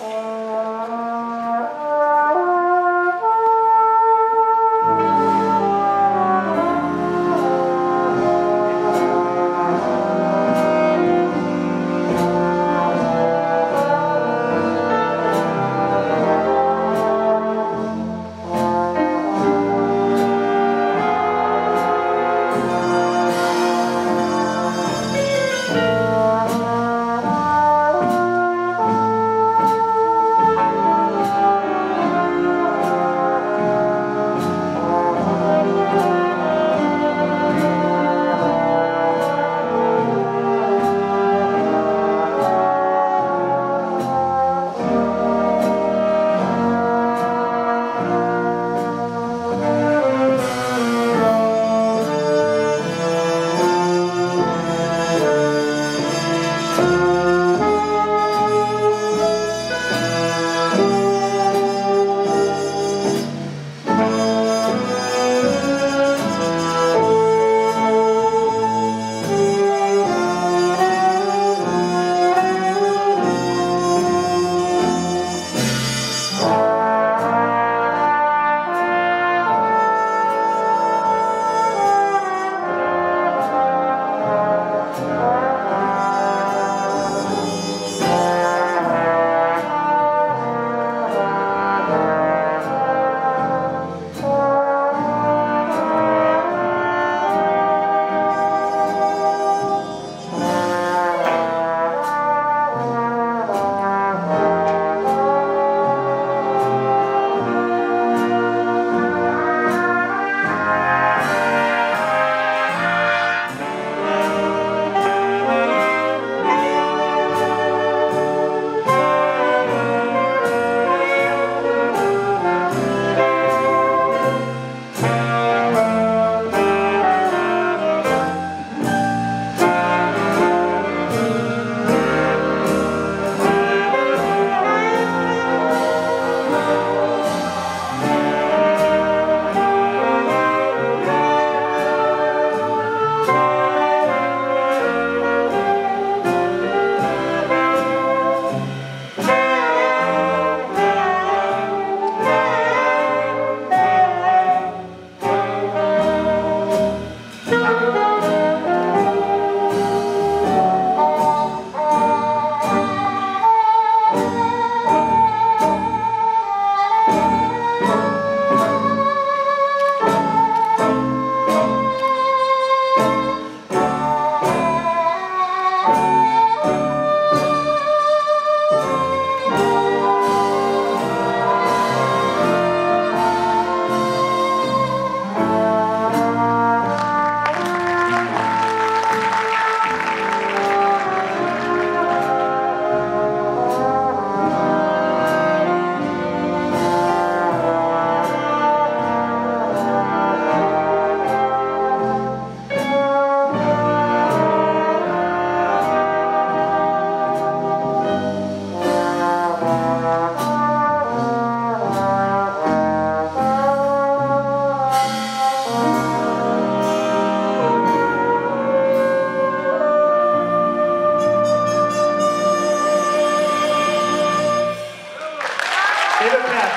É...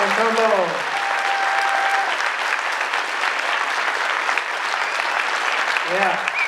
cantando. Yeah.